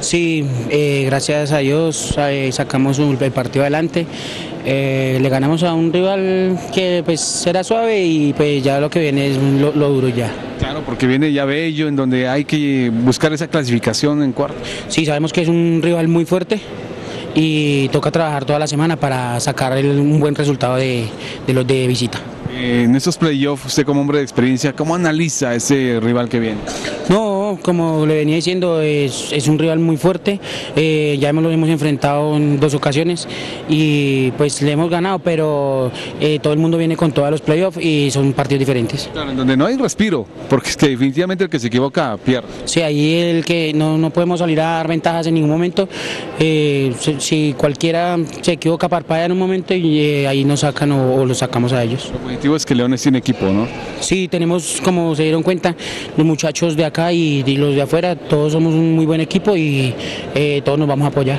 Sí, eh, gracias a Dios eh, sacamos un- el partido adelante. Eh, le ganamos a un rival que pues será suave y pues ya lo que viene es lo, lo duro ya. Claro, porque viene ya Bello, en donde hay que buscar esa clasificación en cuarto. Sí, sabemos que es un rival muy fuerte y toca trabajar toda la semana para sacar el- un buen resultado de, de los de visita. En estos playoffs, usted como hombre de experiencia, ¿cómo analiza ese rival que viene? No, como le venía diciendo, es, es un rival muy fuerte. eh, ya hemos, lo hemos enfrentado en dos ocasiones y pues le hemos ganado, pero eh, todo el mundo viene con todos los playoffs y son partidos diferentes. Claro, en donde no hay respiro, porque es que definitivamente el que se equivoca pierde. Sí, ahí el que no, no podemos salir a dar ventajas en ningún momento. eh, si, si cualquiera se equivoca, parpadea en un momento y ahí nos sacan o, o los sacamos a ellos. Lo es que Leones tiene equipo, ¿no? Sí, tenemos, como se dieron cuenta, los muchachos de acá y, y los de afuera, todos somos un muy buen equipo y eh, todos nos vamos a apoyar.